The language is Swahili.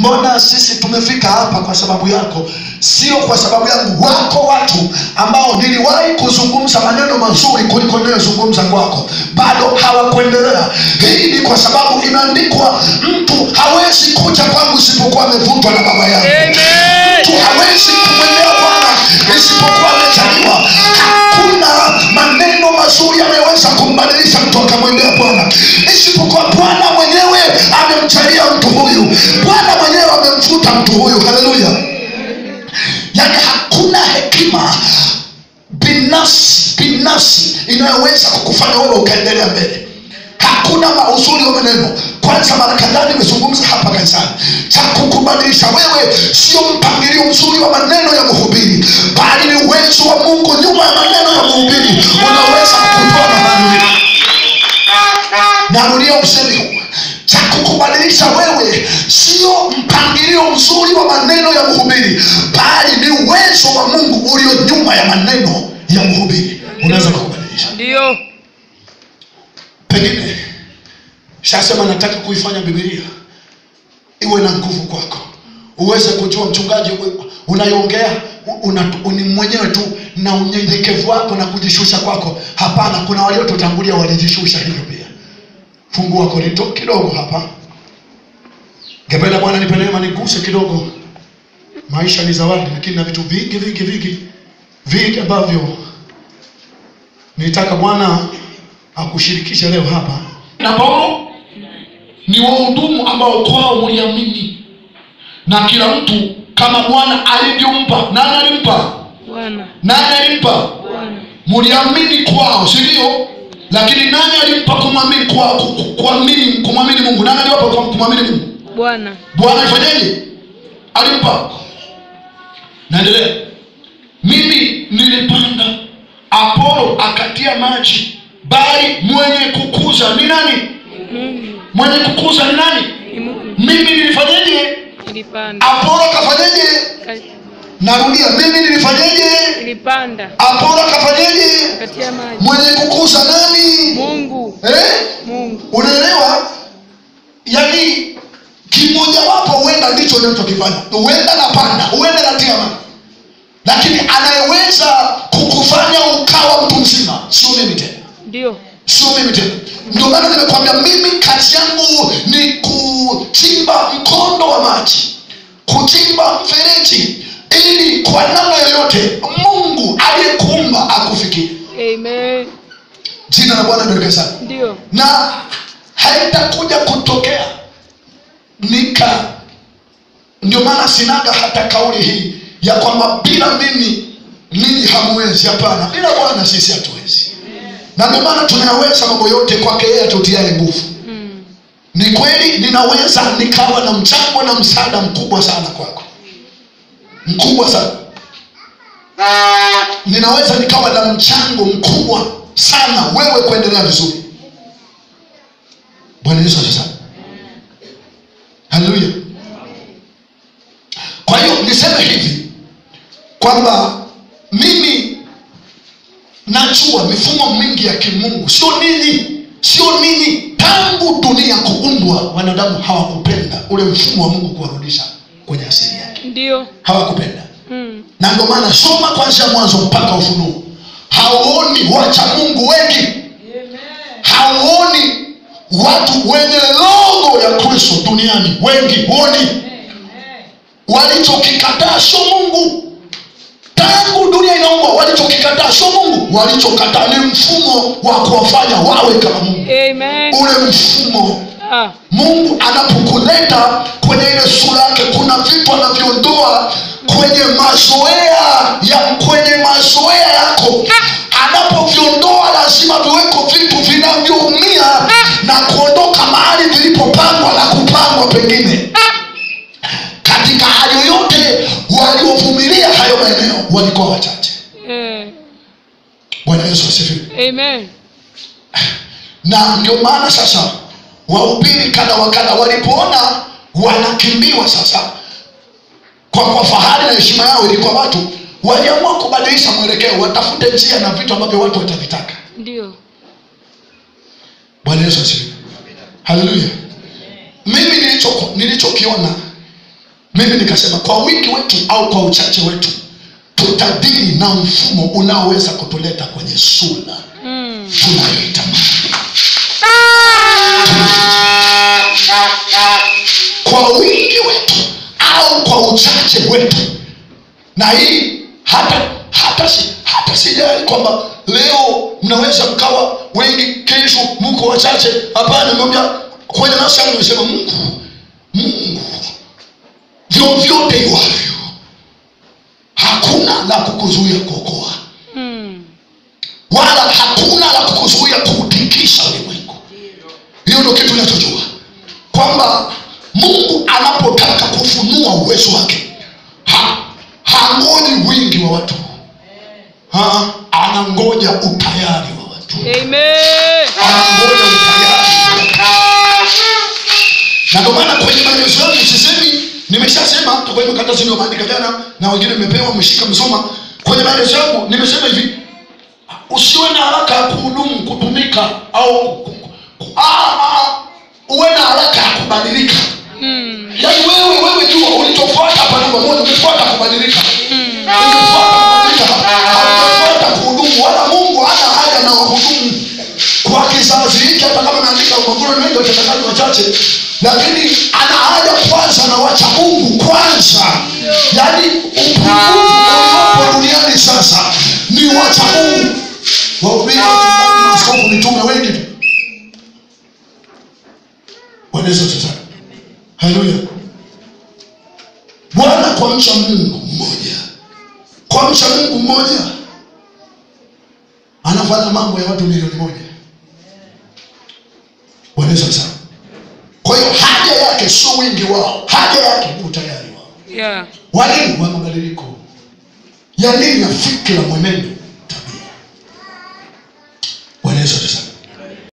mbona sisi tumefika hapa kwa sababu yako? Sio kwa sababu yangu wako watu ambao niliwahi kuzungumza maneno mazuri kuliko inayozungumza kwako. Bado hawakuendelea. Hii ni kwa sababu imeandikwa mtu hawezi kuja kwangu isipokuwa amevutwa na baba yangu. Mtu hawezi kumwendea bwana isipokuwa amezaliwa. hakuna maneno mazuri yameweza kumbadilisha mtu akamwendea bwana isipokuwa bwana huyu. Bwana mwenyewe amemvuta mtu huyu. Haleluya. Yani hakuna hekima binafsi binafsi inayoweza kukufanya wewe ukaendelea mbele. Hakuna mauzuri wa maneno. Kwanza mara kadhaa nimezungumza hapa kanisani. Cha kukubadilisha wewe sio mpangilio mzuri wa maneno ya mhubiri bali ni uwezo wa mungu nyuma ya maneno ya mhubiri. Unaweza kukutoa mabadiliko narudia usemi huu cha kukubadilisha wewe sio mpangilio mzuri wa maneno ya mhubiri bali ni uwezo wa mungu ulio nyuma ya maneno ya mhubiri. Unaweza kubadilisha, ndio. Pengine shasema nataka kuifanya bibilia iwe na nguvu kwako. Uweze kujua mchungaji unayoongea ni mwenyewe tu na unyenyekevu wako na kujishusha kwako. Hapana kuna waliotutangulia walijishusha hivyo pia. Fungua korinto kidogo hapa ngependa bwana nipe neema niguse kidogo. Maisha ni zawadi lakini na vitu vingi vingi vingi vingi ambavyo nitaka bwana akushirikishe leo hapa. Na paulo ni wahudumu ambao kwao mliamini na kila mtu kama bwana alivyompa nani alimpa? Bwana. Nani alimpa? Bwana. Mliamini kwao si ndio? Lakini nani alimpa kumwamini kwa, ku- ku- kuamini kumwamini mungu? Nani aliwapa kumwamini mungu bwana bwana ifanyeje alimpa naendelea mimi nilipanda apolo akatia maji bali mwenye kukuza ni nani mungu mwenye kukuza ni nani mungu mimi nilifanyaje? Nilipanda. apolo akafanyaje? narudia mimi nilifanyaje? Nilipanda. apolo akafanyaje? Akatia maji mwenye kukuza nani mungu eh? mungu unaelewa yani kimojawapo huenda ndicho unachokifanya. Huenda na panda huenda na tiama lakini anayeweza kukufanya ukawa mtu mzima sio mimi tena. Ndio. Sio mimi tena. Ndio maana nimekwambia mimi kazi yangu ni kuchimba mkondo wa maji kuchimba mfereji ili kwa namna yoyote mungu aliyekuumba akufikie. Amen. Jina la bwana libariki sana. Ndio. Na haitakuja kutokea nika ndio maana sinaga hata kauli hii ya kwamba bila mimi ninyi hamwezi. Hapana bila bwana sisi hatuwezi. Na ndio maana tunayaweza mambo yote kwake yeye atutiaye nguvu. Mm. ni kweli ninaweza nikawa na mchango na msaada mkubwa sana kwako. Mkubwa sana. Ninaweza nikawa na mchango mkubwa sana wewe kuendelea vizuri. Bwana yesu asifiwe sana haleluya kwa hiyo niseme hivi kwamba mimi najua mifumo mingi ya kimungu. Sio nini sio nini tangu dunia kuundwa wanadamu hawakupenda ule mfumo wa mungu kuwarudisha kwenye asili yake. Ndio. Hawakupenda. Mm. na ndio maana soma kwanzia mwanzo mpaka ufunuo. Hauoni wacha mungu wengi. Hauoni watu wenye logo ya kristo duniani wengi. Huoni walichokikataa sio mungu. Tangu dunia inaumbwa walichokikataa sio mungu. Walichokataa ni mfumo wa kuwafanya wawe kama mungu. Amen. Ule mfumo. Ah. mungu anapokuleta kwenye ile sura yake kuna vitu anavyondoa kwenye mazoea ya kwenye mazoea yako. Anapoviondoa lazima viweko vitu vinavyoumia na kuondoka mahali vilipopangwa na kupangwa pengine. Katika walikuwa wachache. Eh. bwana yesu asifiwe. Amen. Na ndio maana sasa waupili kadha wa kadha walipoona wanakimbiwa sasa kwa kwa fahari na heshima yao ilikuwa watu waliamua kubadilisha mwelekeo watafute njia na vitu ambavyo watu watavitaka. Ndio. Bwana yesu asifiwe. Haleluya mimi nilicho- nilichokiona mimi nikasema kwa wingi wetu au kwa uchache wetu tutadili na mfumo unaoweza kutuleta kwenye sura. Mm. kwa wingi wetu au kwa uchache wetu. Na hii hata hata si, hata sijali kwamba leo mnaweza mkawa wengi kesho mko wachache. Hapana moja kwenye nafsi yangu nimesema mungu mungu vyovyote iwavyo hakuna la kukuzuia kuokoa. Mm. wala hakuna la kukuzuia kuutikisa ulimwengu. Hiyo ndio kitu inachojua kwamba mungu anapotaka kufunua uwezo wake ha, hangoji wingi wa watu. Ha, anangoja utayari wa watu. Amen. anangoja utayari na ndio maana kwenye maelezo yangu sisemi nimeshasema hata kata zini wa maandika jana na wengine mmepewa mshika msoma kwenye maelezo zangu nimesema hivi. Usiwe na haraka ya kuhudumu kutumika au ku- ah, ah, uwe na haraka ya kubadilika. Mm. yaani wewe wewe jua ulichofuata hapa namba moja umefuata kubadilika. Umefuata kubadilika haujafuata kuhudumu. Wala mungu hana haja na wahudumu. Kwa kizazi hiki hata kama naandika mavuno mengi wengi wachache. Lakini ana haja kwanza ni cha mungu wahubiri wachungaji maaskofu nitume wengi. Tu Bwana Yesu asifiwe. Haleluya. Bwana kwa mcha mungu mmoja. Kwa mcha mungu mmoja. Anafanya mambo ya watu milioni moja. Bwana Yesu asifiwe. Kwa hiyo haja yake sio wingi wao haja yake ni utayari wao. Yeah. Walimu wa mabadiliko. Ya nini ya fikra mwenendo